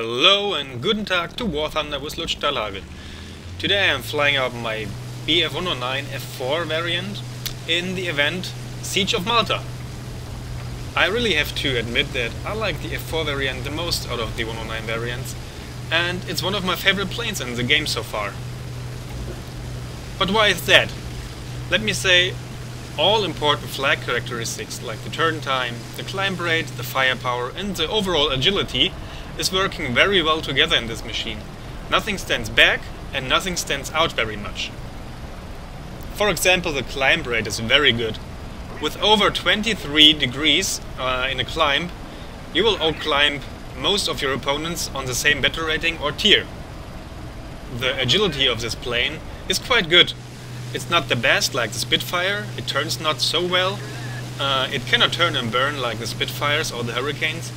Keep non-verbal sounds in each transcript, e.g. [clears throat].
Hello and guten Tag to War Thunder with Lutz. Today I am flying out my Bf-109 F4 variant in the event Siege of Malta. I really have to admit that I like the F4 variant the most out of the 109 variants and it's one of my favorite planes in the game so far. But why is that? Let me say all important flag characteristics like the turn time, the climb rate, the firepower and the overall agility is working very well together in this machine. Nothing stands back and nothing stands out very much. For example, the climb rate is very good. With over 23 degrees uh, in a climb, you will outclimb most of your opponents on the same battle rating or tier. The agility of this plane is quite good it's not the best like the Spitfire, it turns not so well. Uh, it cannot turn and burn like the Spitfires or the Hurricanes,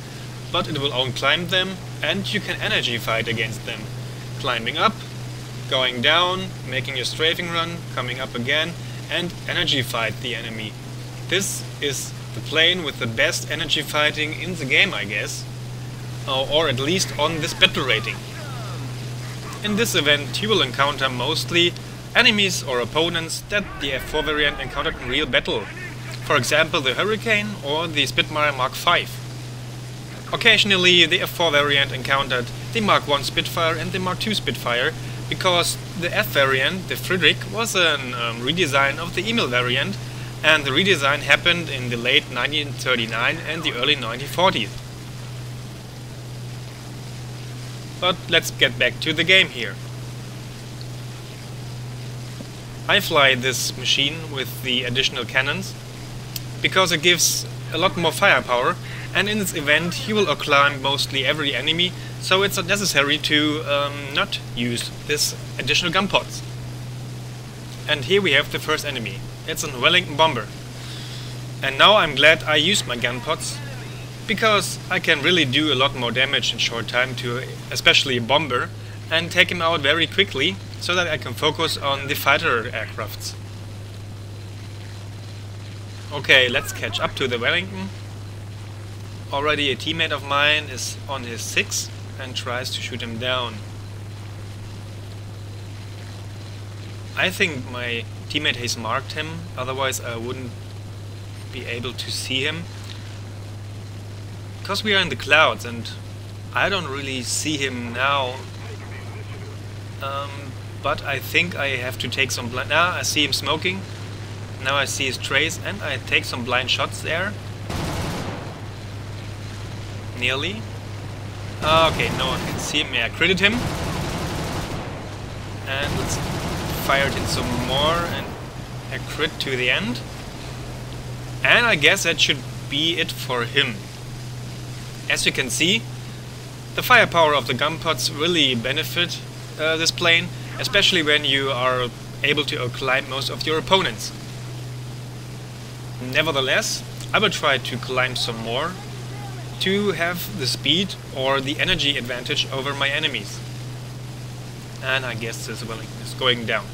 but it will outclimb them and you can energy fight against them. Climbing up, going down, making your strafing run, coming up again, and energy fight the enemy. This is the plane with the best energy fighting in the game, I guess. Uh, or at least on this battle rating. In this event you will encounter mostly enemies or opponents that the F4 variant encountered in real battle, for example the Hurricane or the Spitfire Mark V. Occasionally the F4 variant encountered the Mark I Spitfire and the Mark II Spitfire because the F variant, the Friedrich, was a um, redesign of the Emil variant and the redesign happened in the late 1939 and the early 1940s. But let's get back to the game here. I fly this machine with the additional cannons because it gives a lot more firepower and in this event he will climb mostly every enemy so it's not necessary to um, not use this additional gun pods. And here we have the first enemy. It's a Wellington bomber. And now I'm glad I used my gun pods because I can really do a lot more damage in short time to especially a bomber and take him out very quickly so that I can focus on the fighter aircrafts. Okay, let's catch up to the Wellington. Already a teammate of mine is on his 6 and tries to shoot him down. I think my teammate has marked him, otherwise I wouldn't be able to see him. Because we are in the clouds and I don't really see him now. Um, but I think I have to take some blind... Now I see him smoking. Now I see his trace and I take some blind shots there. Nearly. Okay, no one can see. Yeah, I critted him. And let's fire it in some more and a crit to the end. And I guess that should be it for him. As you can see, the firepower of the gun pods really benefit uh, this plane especially when you are able to climb most of your opponents. Nevertheless, I will try to climb some more to have the speed or the energy advantage over my enemies. And I guess this is going down.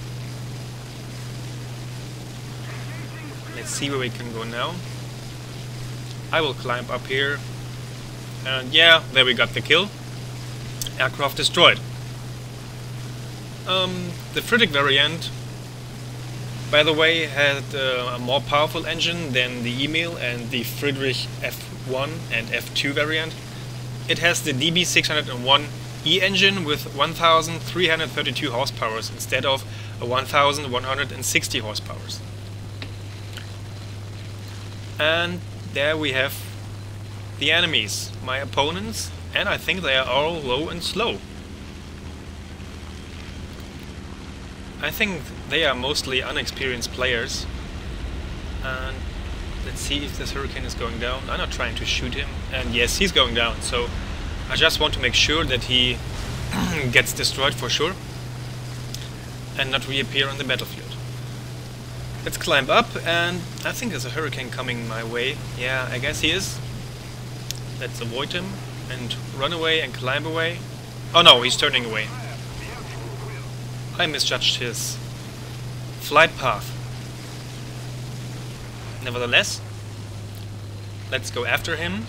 Let's see where we can go now. I will climb up here. And yeah, there we got the kill. Aircraft destroyed. Um, the Friedrich variant, by the way, had uh, a more powerful engine than the Emil and the Friedrich F1 and F2 variant. It has the DB601E engine with 1332 horsepower instead of 1160 horsepower. And there we have the enemies, my opponents, and I think they are all low and slow. I think they are mostly unexperienced players. And let's see if this hurricane is going down. I'm not trying to shoot him. And yes, he's going down. So I just want to make sure that he [clears throat] gets destroyed for sure. And not reappear on the battlefield. Let's climb up and I think there's a hurricane coming my way. Yeah, I guess he is. Let's avoid him and run away and climb away. Oh no, he's turning away. I misjudged his flight path. Nevertheless, let's go after him,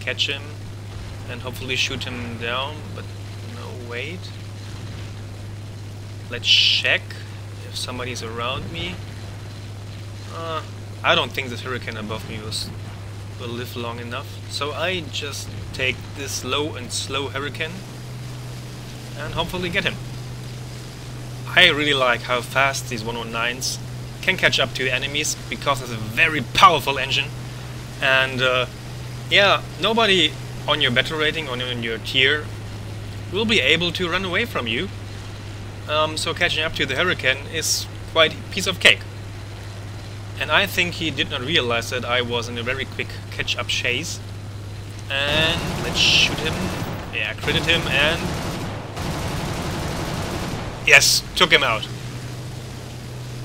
catch him, and hopefully shoot him down, but no, wait. Let's check if somebody's around me. Uh, I don't think this hurricane above me was, will live long enough, so I just take this low and slow hurricane and hopefully get him. I really like how fast these 109s can catch up to enemies because it's a very powerful engine and uh, yeah, nobody on your battle rating or on your tier will be able to run away from you. Um, so catching up to the Hurricane is quite a piece of cake. And I think he did not realize that I was in a very quick catch-up chase. And let's shoot him. Yeah, critted him and... Yes, took him out.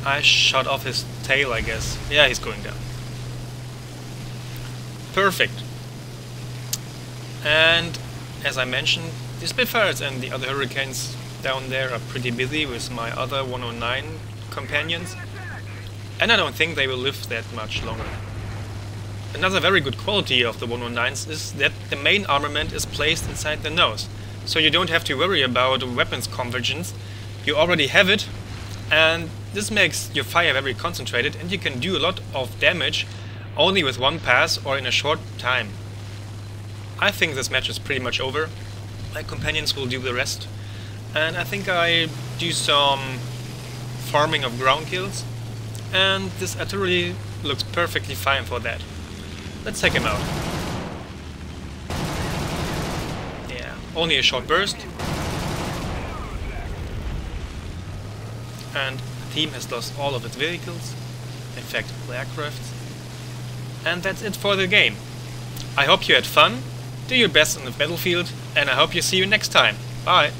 I shot off his tail, I guess. Yeah, he's going down. Perfect. And as I mentioned, the Spitfires and the other Hurricanes down there are pretty busy with my other 109 companions. And I don't think they will live that much longer. Another very good quality of the 109s is that the main armament is placed inside the nose. So you don't have to worry about weapons convergence. You already have it and this makes your fire very concentrated and you can do a lot of damage only with one pass or in a short time. I think this match is pretty much over. My companions will do the rest. And I think I do some farming of ground kills. And this artillery looks perfectly fine for that. Let's take him out. Yeah, only a short burst. And team has lost all of its vehicles. In fact, all aircraft. And that's it for the game. I hope you had fun, do your best on the battlefield, and I hope you see you next time. Bye!